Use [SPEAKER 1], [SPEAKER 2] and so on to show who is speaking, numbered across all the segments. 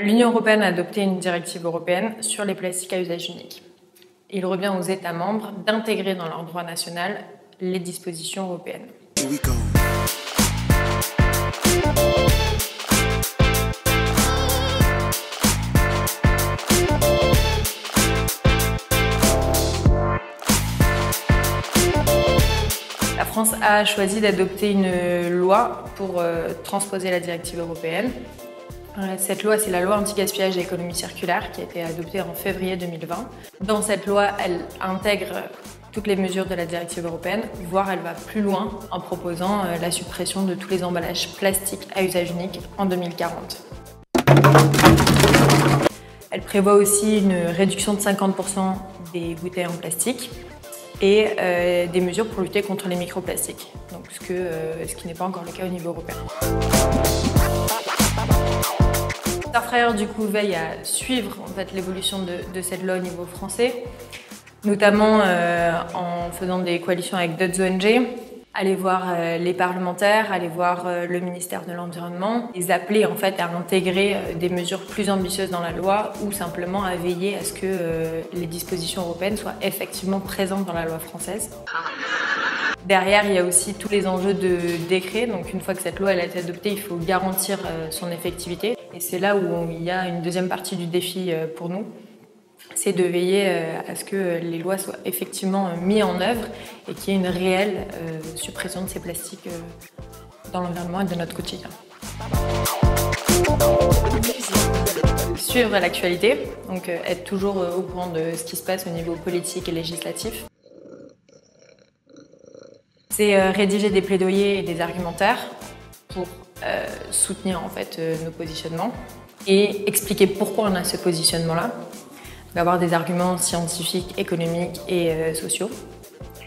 [SPEAKER 1] L'Union européenne a adopté une directive européenne sur les plastiques à usage unique. Il revient aux États membres d'intégrer dans leur droit national les dispositions européennes. La France a choisi d'adopter une loi pour euh, transposer la directive européenne. Cette loi, c'est la loi anti-gaspillage et économie circulaire qui a été adoptée en février 2020. Dans cette loi, elle intègre toutes les mesures de la directive européenne, voire elle va plus loin en proposant euh, la suppression de tous les emballages plastiques à usage unique en 2040. Elle prévoit aussi une réduction de 50% des bouteilles en plastique et euh, des mesures pour lutter contre les microplastiques, donc ce, que, euh, ce qui n'est pas encore le cas au niveau européen. Starfire du coup veille à suivre en fait, l'évolution de, cette loi au niveau français, notamment euh, en faisant des coalitions avec d'autres ONG, aller voir euh, les parlementaires, aller voir euh, le ministère de l'Environnement, les appeler en fait à intégrer euh, des mesures plus ambitieuses dans la loi ou simplement à veiller à ce que les dispositions européennes soient effectivement présentes dans la loi française. Derrière, il y a aussi tous les enjeux de décret. Donc, une fois que cette loi a été adoptée, il faut garantir son effectivité. Et c'est là où il y a une deuxième partie du défi pour nous, c'est de veiller euh, à ce que les lois soient effectivement euh, mises en œuvre et qu'il y ait une réelle euh, suppression de ces plastiques dans l'environnement et de notre quotidien. Suivre l'actualité, donc être toujours au courant de ce qui se passe au niveau politique et législatif. C'est rédiger des plaidoyers et des argumentaires pour soutenir en fait nos positionnements et expliquer pourquoi on a ce positionnement-là d'avoir des arguments scientifiques, économiques et euh, sociaux.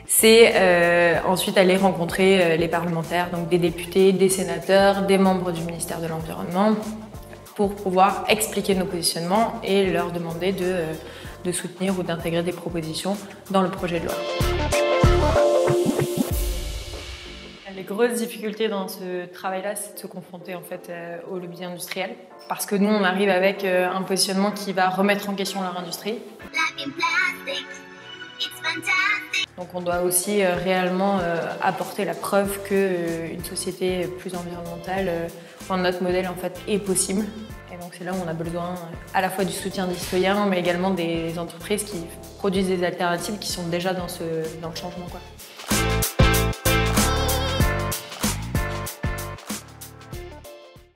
[SPEAKER 1] C'est euh, ensuite aller rencontrer euh, les parlementaires, donc des députés, des sénateurs, des membres du ministère de l'Environnement, pour pouvoir expliquer nos positionnements et leur demander de, de soutenir ou d'intégrer des propositions dans le projet de loi. Les grosses difficultés dans ce travail-là, c'est de se confronter en fait euh, au lobby industriel, parce que nous, on arrive avec euh, un positionnement qui va remettre en question leur industrie. Donc on doit aussi euh, réellement apporter la preuve qu'une société plus environnementale, notre modèle en fait est possible. Et donc c'est là où on a besoin à la fois du soutien des citoyens, mais également des entreprises qui produisent des alternatives qui sont déjà dans, ce, dans le changement. Quoi.